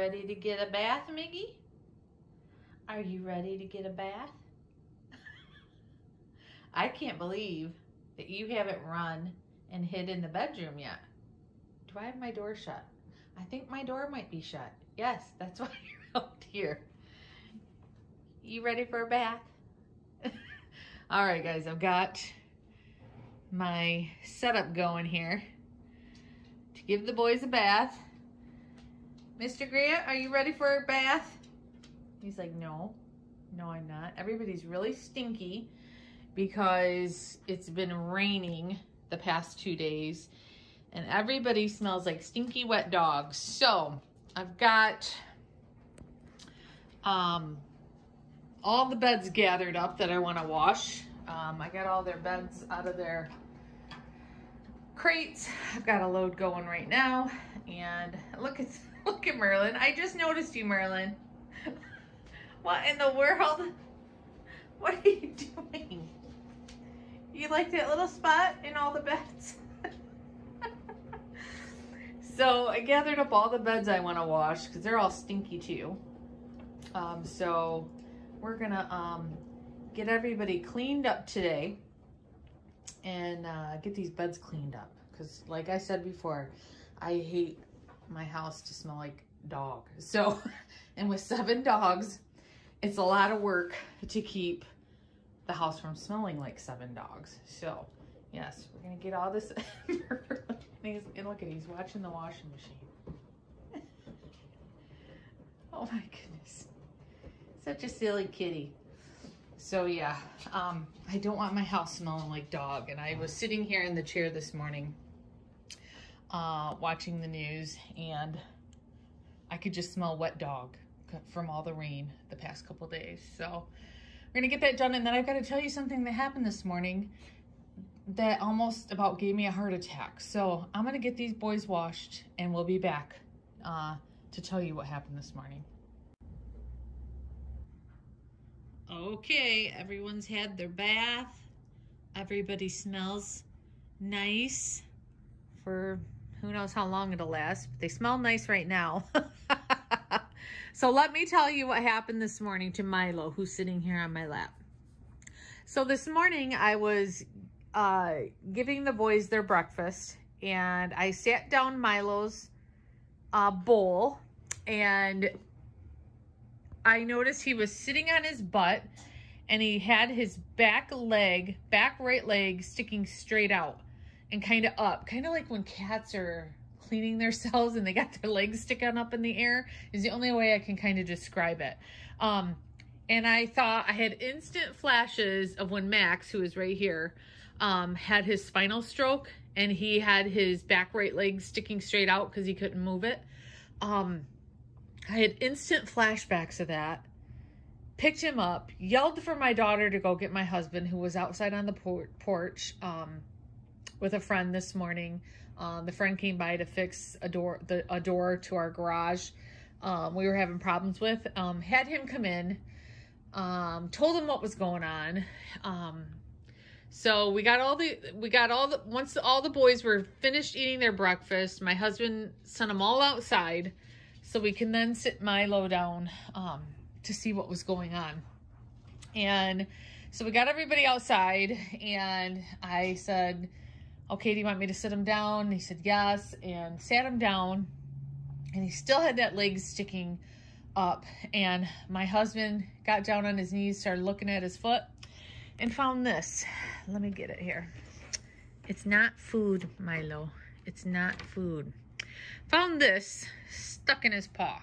ready to get a bath, Miggy? Are you ready to get a bath? I can't believe that you haven't run and hid in the bedroom yet. Do I have my door shut? I think my door might be shut. Yes, that's why you're out here. You ready for a bath? All right, guys, I've got my setup going here to give the boys a bath. Mr. Grant, are you ready for a bath? He's like, no, no, I'm not. Everybody's really stinky because it's been raining the past two days and everybody smells like stinky wet dogs. So I've got um, all the beds gathered up that I want to wash. Um, I got all their beds out of their crates. I've got a load going right now. And look at look at Merlin. I just noticed you, Merlin. what in the world? What are you doing? You like that little spot in all the beds? so I gathered up all the beds I want to wash because they're all stinky too. Um, so we're gonna um, get everybody cleaned up today and uh, get these beds cleaned up. Because like I said before, I hate my house to smell like dog. So, and with seven dogs, it's a lot of work to keep the house from smelling like seven dogs. So, yes, we're gonna get all this. and, he's, and look at he's watching the washing machine. oh my goodness. Such a silly kitty. So yeah, um, I don't want my house smelling like dog. And I was sitting here in the chair this morning uh, watching the news and I could just smell wet dog from all the rain the past couple days. So we're gonna get that done. And then I've got to tell you something that happened this morning that almost about gave me a heart attack. So I'm gonna get these boys washed and we'll be back uh, to tell you what happened this morning. Okay, everyone's had their bath. Everybody smells nice for who knows how long it'll last. They smell nice right now. so let me tell you what happened this morning to Milo, who's sitting here on my lap. So this morning I was uh, giving the boys their breakfast and I sat down Milo's uh, bowl and I noticed he was sitting on his butt and he had his back leg, back right leg sticking straight out and kind of up. Kind of like when cats are cleaning themselves and they got their legs sticking up in the air is the only way I can kind of describe it. Um, and I thought I had instant flashes of when Max, who is right here, um, had his spinal stroke and he had his back right leg sticking straight out because he couldn't move it. Um, I had instant flashbacks of that. Picked him up, yelled for my daughter to go get my husband, who was outside on the por porch um, with a friend this morning. Um, the friend came by to fix a door, the, a door to our garage. Um, we were having problems with. Um, had him come in, um, told him what was going on. Um, so we got all the, we got all the, once all the boys were finished eating their breakfast, my husband sent them all outside so we can then sit Milo down um, to see what was going on. And so we got everybody outside and I said, okay, do you want me to sit him down? And he said, yes, and sat him down and he still had that leg sticking up. And my husband got down on his knees, started looking at his foot and found this. Let me get it here. It's not food, Milo. It's not food. Found this stuck in his paw.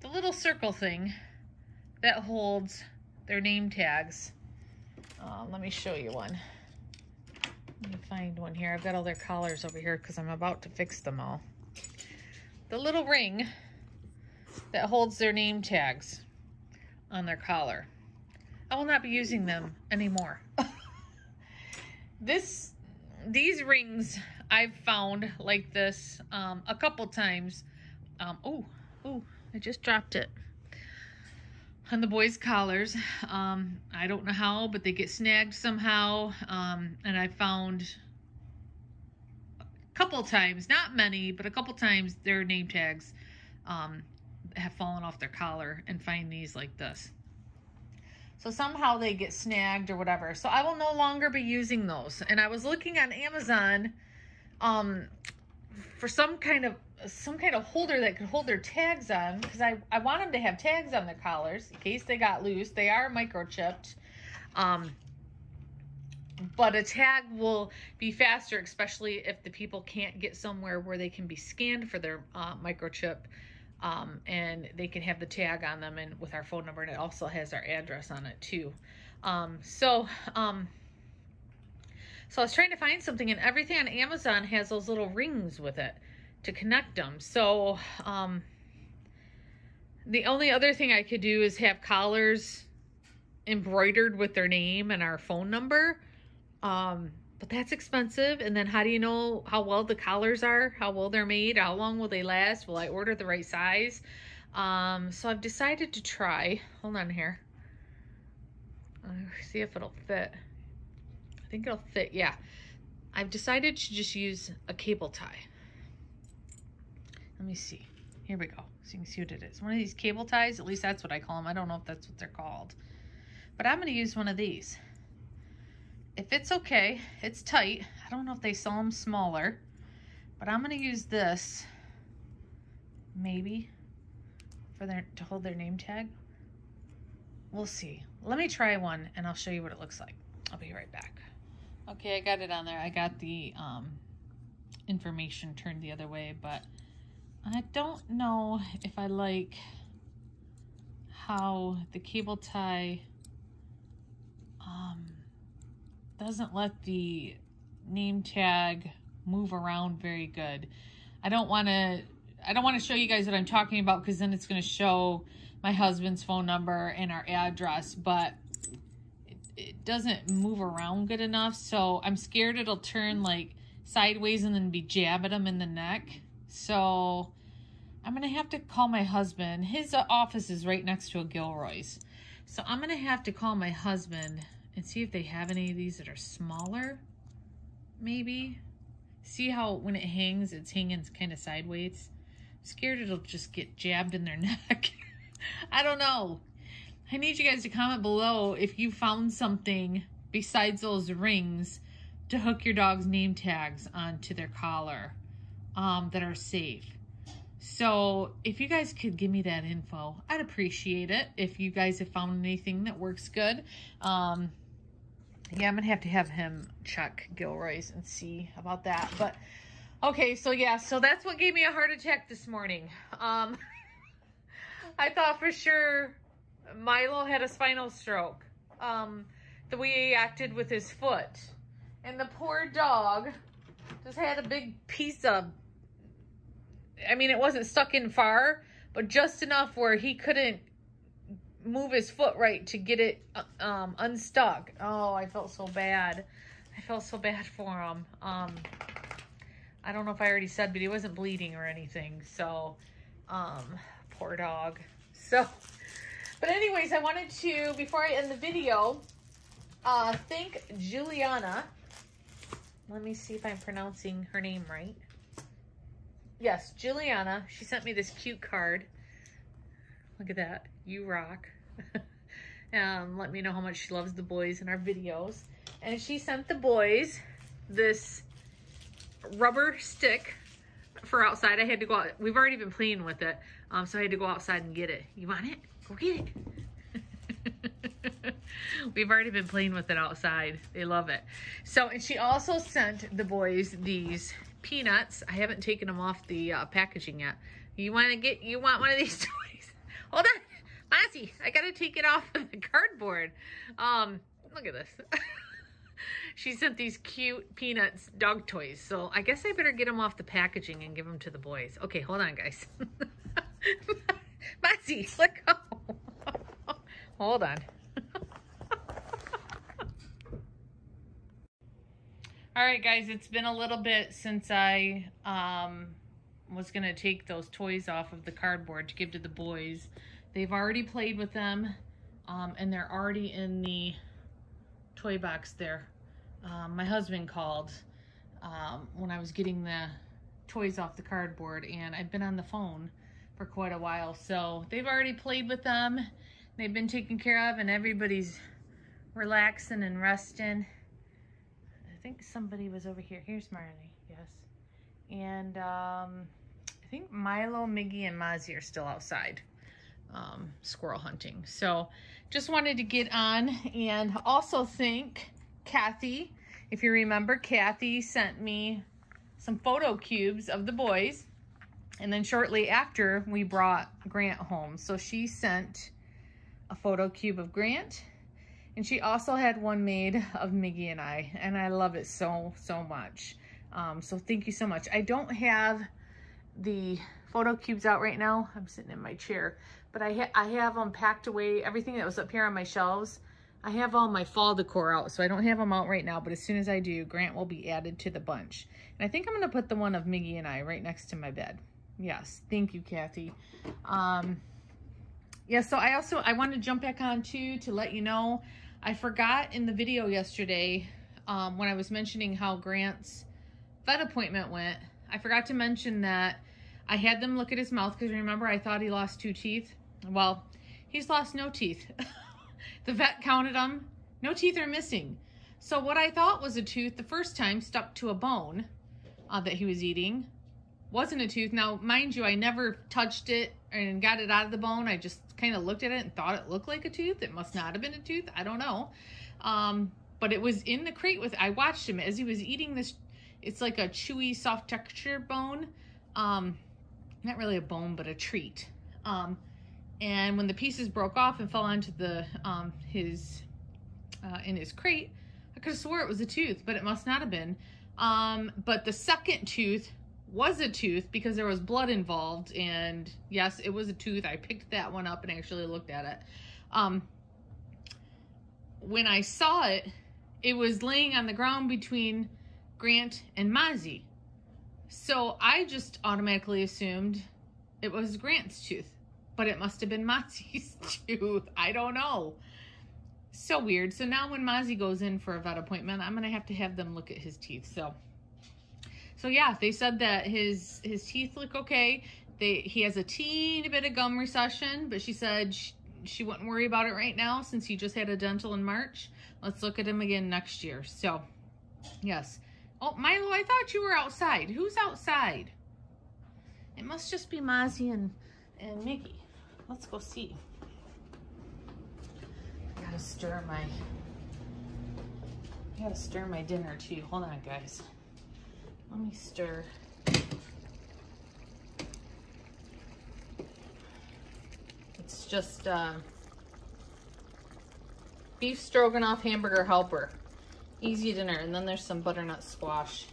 The little circle thing that holds their name tags. Uh, let me show you one. Let me find one here. I've got all their collars over here because I'm about to fix them all. The little ring that holds their name tags on their collar. I will not be using them anymore. this, these rings I've found like this um, a couple times. Um, oh, oh, I just dropped it. On the boys' collars. Um, I don't know how, but they get snagged somehow. Um, and I found a couple times, not many, but a couple times their name tags um, have fallen off their collar and find these like this. So somehow they get snagged or whatever. So I will no longer be using those. And I was looking on Amazon um, for some kind of some kind of holder that could hold their tags on because I, I want them to have tags on their collars in case they got loose. They are microchipped. Um, but a tag will be faster, especially if the people can't get somewhere where they can be scanned for their uh, microchip. Um, and they can have the tag on them and with our phone number and it also has our address on it too. Um, so, um, so I was trying to find something and everything on Amazon has those little rings with it to connect them. So, um, the only other thing I could do is have collars embroidered with their name and our phone number. Um, but that's expensive. And then how do you know how well the collars are, how well they're made, how long will they last? Will I order the right size? Um, so I've decided to try, hold on here. Uh, see if it'll fit. Think it'll fit, yeah. I've decided to just use a cable tie. Let me see. Here we go. So you can see what it is. One of these cable ties, at least that's what I call them. I don't know if that's what they're called. But I'm going to use one of these. If it's okay, it's tight. I don't know if they sell them smaller. But I'm going to use this, maybe, for their to hold their name tag. We'll see. Let me try one, and I'll show you what it looks like. I'll be right back. Okay, I got it on there. I got the um, information turned the other way, but I don't know if I like how the cable tie um, doesn't let the name tag move around very good. I don't want to I don't want to show you guys what I'm talking about because then it's going to show my husband's phone number and our address, but it doesn't move around good enough. So I'm scared it'll turn like sideways and then be jabbing him in the neck. So I'm going to have to call my husband. His uh, office is right next to a Gilroy's. So I'm going to have to call my husband and see if they have any of these that are smaller, maybe. See how when it hangs, it's hanging kind of sideways. I'm scared it'll just get jabbed in their neck. I don't know. I need you guys to comment below if you found something besides those rings to hook your dog's name tags onto their collar um, that are safe. So if you guys could give me that info, I'd appreciate it. If you guys have found anything that works good. Um, yeah, I'm going to have to have him check Gilroy's and see about that. But, okay, so yeah, so that's what gave me a heart attack this morning. Um, I thought for sure Milo had a spinal stroke. Um, the way he acted with his foot. And the poor dog just had a big piece of, I mean, it wasn't stuck in far, but just enough where he couldn't move his foot right to get it uh, um, unstuck. Oh, I felt so bad. I felt so bad for him. Um, I don't know if I already said, but he wasn't bleeding or anything. So, um, poor dog. So, but anyways, I wanted to, before I end the video, uh, thank Juliana. Let me see if I'm pronouncing her name right. Yes, Juliana. She sent me this cute card. Look at that. You rock. um, let me know how much she loves the boys in our videos. And she sent the boys this rubber stick for outside. I had to go out. We've already been playing with it. Um, so I had to go outside and get it. You want it? Go get it. We've already been playing with it outside. They love it. So, and she also sent the boys these peanuts. I haven't taken them off the uh, packaging yet. You want to get, you want one of these toys? Hold on. Lassie, I gotta take it off of the cardboard. Um, look at this. she sent these cute Peanuts dog toys. So I guess I better get them off the packaging and give them to the boys. Okay, hold on, guys. Lassie, let go. Hold on. All right, guys, it's been a little bit since I um, was going to take those toys off of the cardboard to give to the boys. They've already played with them, um, and they're already in the toy box there. Um, my husband called um, when I was getting the toys off the cardboard, and I've been on the phone for quite a while. So they've already played with them. They've been taken care of and everybody's relaxing and resting. I think somebody was over here. Here's Marley, yes. And um, I think Milo, Miggy, and Mozzie are still outside um, squirrel hunting. So just wanted to get on and also thank Kathy. If you remember, Kathy sent me some photo cubes of the boys. And then shortly after, we brought Grant home. So she sent a photo cube of Grant. And she also had one made of Miggy and I. And I love it so, so much. Um, so thank you so much. I don't have the photo cubes out right now. I'm sitting in my chair. But I, ha I have them packed away. Everything that was up here on my shelves. I have all my fall decor out. So I don't have them out right now. But as soon as I do, Grant will be added to the bunch. And I think I'm going to put the one of Miggy and I right next to my bed. Yes. Thank you, Kathy. Um, yeah, so I also, I want to jump back on too to let you know, I forgot in the video yesterday um, when I was mentioning how Grant's vet appointment went, I forgot to mention that I had them look at his mouth because remember I thought he lost two teeth. Well, he's lost no teeth. the vet counted them. No teeth are missing. So what I thought was a tooth the first time stuck to a bone uh, that he was eating wasn't a tooth. Now, mind you, I never touched it and got it out of the bone. I just kind of looked at it and thought it looked like a tooth. It must not have been a tooth. I don't know. Um, but it was in the crate with, I watched him as he was eating this. It's like a chewy, soft texture bone. Um, not really a bone, but a treat. Um, and when the pieces broke off and fell onto the, um, his, uh, in his crate, I could have swore it was a tooth, but it must not have been. Um, but the second tooth was a tooth because there was blood involved and yes it was a tooth. I picked that one up and actually looked at it. Um when i saw it it was laying on the ground between grant and mozzie. So i just automatically assumed it was grant's tooth but it must have been mozzie's tooth. I don't know. So weird. So now when mozzie goes in for a vet appointment i'm gonna have to have them look at his teeth. So so yeah, they said that his his teeth look okay. They he has a teeny bit of gum recession, but she said she, she wouldn't worry about it right now since he just had a dental in March. Let's look at him again next year. So, yes. Oh, Milo, I thought you were outside. Who's outside? It must just be Mozzie and, and Miggy. Let's go see. I gotta stir my, I gotta stir my dinner too. Hold on, guys. Let me stir. It's just uh, beef stroganoff hamburger helper. Easy dinner. And then there's some butternut squash.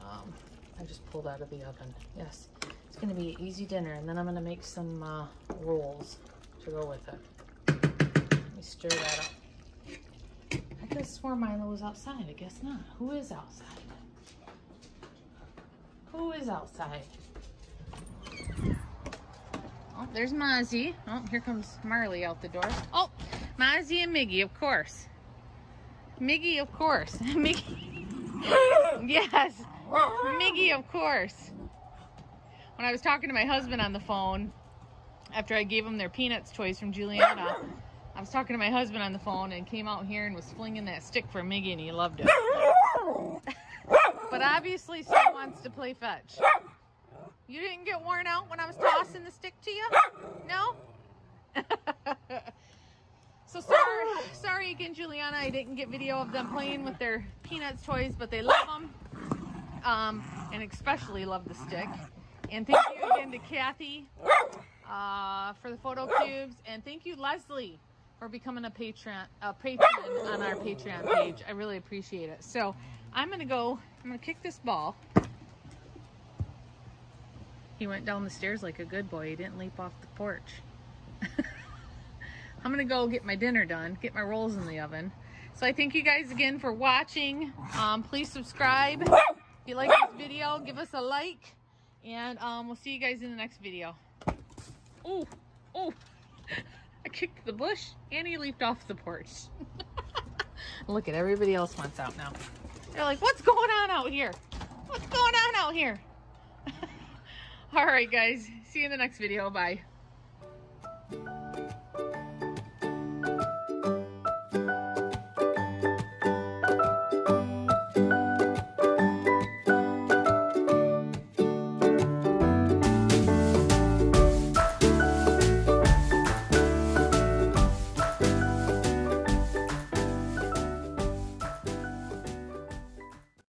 Um, I just pulled out of the oven. Yes, it's going to be an easy dinner. And then I'm going to make some uh, rolls to go with it. Let me stir that up. I could have swore Milo was outside. I guess not. Who is outside? Who is outside? Oh, there's Mozzie. Oh, here comes Marley out the door. Oh, Mozzie and Miggy, of course. Miggy, of course. Miggy. yes. Miggy, of course. When I was talking to my husband on the phone, after I gave him their Peanuts toys from Juliana, I was talking to my husband on the phone and came out here and was flinging that stick for Miggy and he loved it. But obviously still wants to play fetch. You didn't get worn out when I was tossing the stick to you? No? so sorry, sorry again, Juliana. I didn't get video of them playing with their Peanuts toys, but they love them. Um, and especially love the stick. And thank you again to Kathy uh, for the photo cubes. And thank you, Leslie, for becoming a patron, a patron on our Patreon page. I really appreciate it. So I'm going to go, I'm to kick this ball. He went down the stairs like a good boy. He didn't leap off the porch. I'm to go get my dinner done, get my rolls in the oven. So I thank you guys again for watching. Um, please subscribe. If you like this video, give us a like. And um, we'll see you guys in the next video. Oh, oh, I kicked the bush and he leaped off the porch. Look at everybody else wants out now. They're like, what's going on out here? What's going on out here? All right, guys. See you in the next video. Bye.